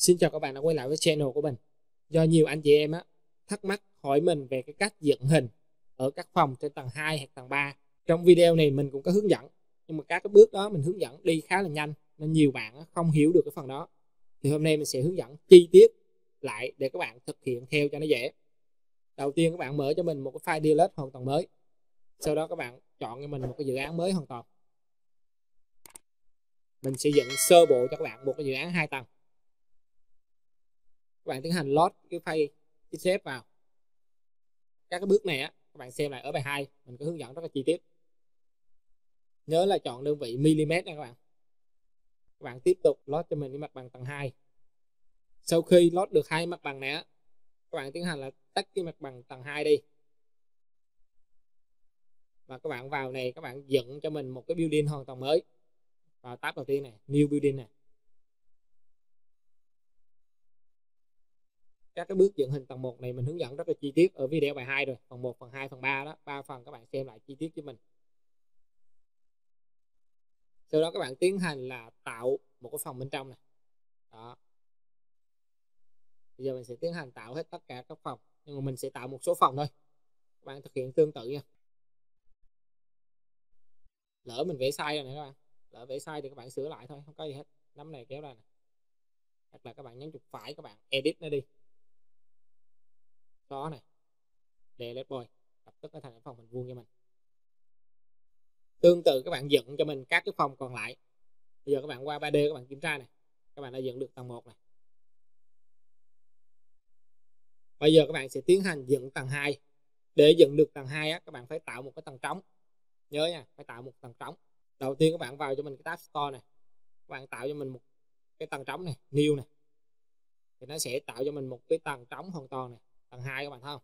Xin chào các bạn đã quay lại với channel của mình. Do nhiều anh chị em á thắc mắc hỏi mình về cái cách dựng hình ở các phòng trên tầng 2 hoặc tầng 3. Trong video này mình cũng có hướng dẫn, nhưng mà các cái bước đó mình hướng dẫn đi khá là nhanh nên nhiều bạn không hiểu được cái phần đó. Thì hôm nay mình sẽ hướng dẫn chi tiết lại để các bạn thực hiện theo cho nó dễ. Đầu tiên các bạn mở cho mình một cái file delete hoàn toàn mới. Sau đó các bạn chọn cho mình một cái dự án mới hoàn toàn. Mình sẽ dựng sơ bộ cho các bạn một cái dự án hai tầng các bạn tiến hành load cái file xếp vào. Các cái bước này á, các bạn xem lại ở bài 2 mình có hướng dẫn rất là chi tiết. Nhớ là chọn đơn vị mm nha các bạn. Các bạn tiếp tục load cho mình cái mặt bằng tầng 2 sau khi load được hai mặt bằng này á, các bạn tiến hành là tách cái mặt bằng tầng 2 đi. Và các bạn vào này, các bạn dựng cho mình một cái building hoàn toàn mới. Vào tab đầu tiên này, new building này. Các cái bước dựng hình tầng 1 này mình hướng dẫn rất là chi tiết ở video bài 2 rồi, phần 1 phần 2 phần 3 đó, ba phần các bạn xem lại chi tiết cho mình. Sau đó các bạn tiến hành là tạo một cái phòng bên trong này. Đó. Bây giờ mình sẽ tiến hành tạo hết tất cả các phòng, nhưng mà mình sẽ tạo một số phòng thôi. Các bạn thực hiện tương tự nha. Lỡ mình vẽ sai rồi này các bạn. Lỡ vẽ sai thì các bạn sửa lại thôi, không có gì hết. Nắm này kéo ra này hoặc là các bạn nhấn chuột phải các bạn, edit nó đi đó này. Delete boy. Lập tức nó thành cái phòng hình vuông cho mình. Tương tự các bạn dựng cho mình các cái phòng còn lại. Bây giờ các bạn qua 3D các bạn kiểm tra này. Các bạn đã dựng được tầng 1 này. Bây giờ các bạn sẽ tiến hành dựng tầng 2 để dựng được tầng 2 á, các bạn phải tạo một cái tầng trống. Nhớ nha phải tạo một tầng trống. Đầu tiên các bạn vào cho mình cái tab store này. Các bạn tạo cho mình một cái tầng trống này new này. Thì nó sẽ tạo cho mình một cái tầng trống hoàn toàn này tầng 2 các bạn thấy không?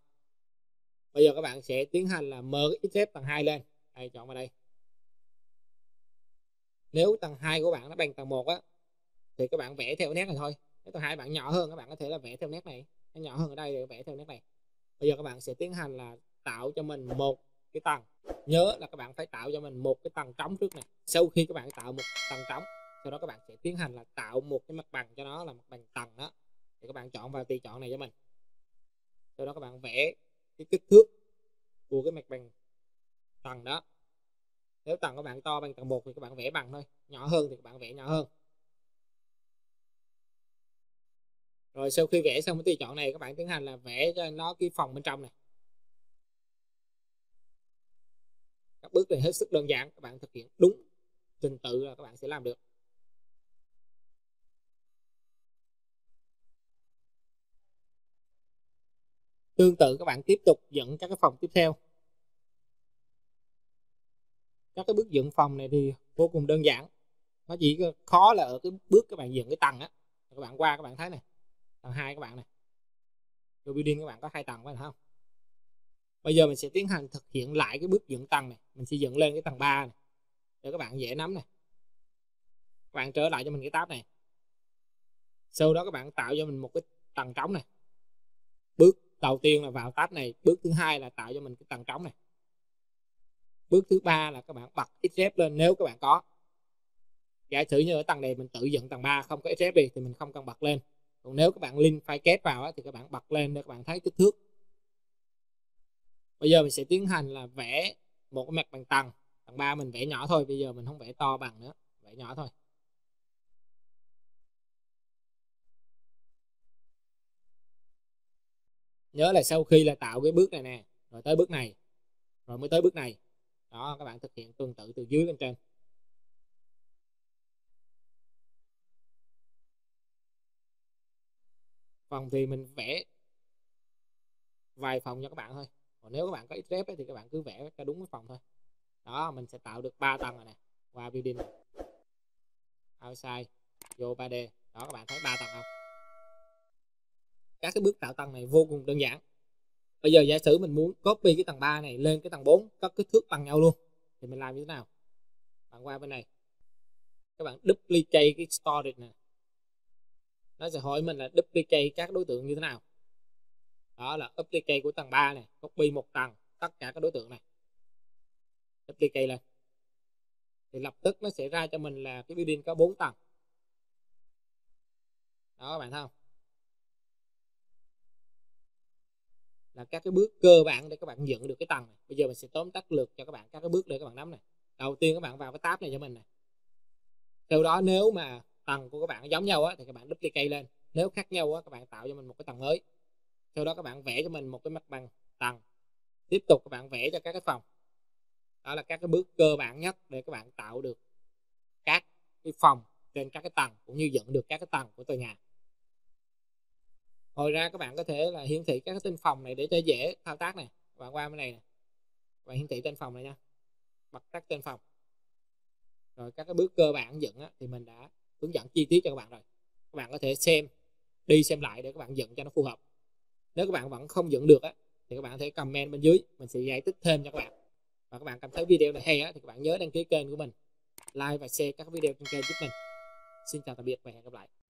Bây giờ các bạn sẽ tiến hành là mở cái xếp tầng 2 lên. Đây, chọn vào đây. Nếu tầng 2 của bạn nó bằng tầng 1 á, thì các bạn vẽ theo nét này thôi. Nếu tầng 2 bạn nhỏ hơn, các bạn có thể là vẽ theo nét này. Nó nhỏ hơn ở đây thì vẽ theo nét này. Bây giờ các bạn sẽ tiến hành là tạo cho mình một cái tầng. Nhớ là các bạn phải tạo cho mình một cái tầng trống trước này sau khi các bạn tạo một tầng trống, sau đó các bạn sẽ tiến hành là tạo một cái mặt bằng cho nó là mặt bằng tầng đó. Thì các bạn chọn vào tùy chọn này cho mình sau đó các bạn vẽ cái kích thước của cái mặt bằng tầng đó. Nếu tầng của bạn to bằng tầng 1 thì các bạn vẽ bằng thôi, nhỏ hơn thì các bạn vẽ nhỏ hơn. Rồi sau khi vẽ xong cái tùy chọn này, các bạn tiến hành là vẽ cho nó cái phòng bên trong này. Các bước này hết sức đơn giản, các bạn thực hiện đúng trình tự là các bạn sẽ làm được. Tương tự các bạn tiếp tục dựng các cái phòng tiếp theo. Các cái bước dựng phòng này thì vô cùng đơn giản. Nó chỉ khó là ở cái bước các bạn dựng cái tầng á. Các bạn qua các bạn thấy này, tầng hai các bạn này. Rồi building các bạn có hai tầng phải không? Bây giờ mình sẽ tiến hành thực hiện lại cái bước dựng tầng này. Mình sẽ dựng lên cái tầng 3 này, để các bạn dễ nắm này. Các bạn trở lại cho mình cái tab này. Sau đó các bạn tạo cho mình một cái tầng trống này. Bước đầu tiên là vào tab này, bước thứ hai là tạo cho mình cái tầng trống này. Bước thứ ba là các bạn bật xf lên nếu các bạn có. Giả sử như ở tầng này mình tự dựng tầng 3 không có xf đi thì mình không cần bật lên. Còn nếu các bạn link file kết vào thì các bạn bật lên để các bạn thấy kích thước. Bây giờ mình sẽ tiến hành là vẽ một cái mặt bằng tầng. Tầng 3 mình vẽ nhỏ thôi, bây giờ mình không vẽ to bằng nữa, vẽ nhỏ thôi. Nhớ là sau khi là tạo cái bước này nè, rồi tới bước này, rồi mới tới bước này. Đó, các bạn thực hiện tương tự từ dưới lên trên. Phòng thì mình vẽ vài phòng cho các bạn thôi. Còn nếu các bạn có ít rep thì các bạn cứ vẽ cho đúng cái phòng thôi. Đó, mình sẽ tạo được 3 tầng rồi nè, qua building. Outside, vô 3D đó, các bạn thấy 3 tầng không? Các cái bước tạo tầng này vô cùng đơn giản. Bây giờ giả sử mình muốn copy cái tầng 3 này lên cái tầng 4 có kích thước bằng nhau luôn, thì mình làm như thế nào? Bạn qua bên này. Các bạn duplicate cái storage này nó sẽ hỏi mình là duplicate các đối tượng như thế nào. Đó là duplicate của tầng 3 này, copy một tầng tất cả các đối tượng này. Duplicate lên. Thì lập tức nó sẽ ra cho mình là cái building có 4 tầng. Đó, các bạn thấy không? Là các cái bước cơ bản để các bạn dựng được cái tầng này. bây giờ mình sẽ tóm tắt lược cho các bạn các cái bước để các bạn nắm này đầu tiên các bạn vào cái tab này cho mình này sau đó nếu mà tầng của các bạn giống nhau á, thì các bạn duplicate lên nếu khác nhau á, các bạn tạo cho mình một cái tầng mới sau đó các bạn vẽ cho mình một cái mặt bằng tầng tiếp tục các bạn vẽ cho các cái phòng đó là các cái bước cơ bản nhất để các bạn tạo được các cái phòng trên các cái tầng cũng như dựng được các cái tầng của tòa nhà ngoài ra các bạn có thể là hiển thị các cái tên phòng này để cho dễ thao tác này bạn qua bên này, nè. Và hiển thị tên phòng này nha. Bật tắt tên phòng. Rồi các cái bước cơ bản dựng á, thì mình đã hướng dẫn chi tiết cho các bạn rồi. Các bạn có thể xem đi xem lại để các bạn dựng cho nó phù hợp. Nếu các bạn vẫn không dựng được á, thì các bạn có thể comment bên dưới mình sẽ giải thích thêm cho các bạn. Và các bạn cảm thấy video này hay á, thì các bạn nhớ đăng ký kênh của mình. Like và share các video trên kênh giúp mình. Xin chào tạm biệt và hẹn gặp lại.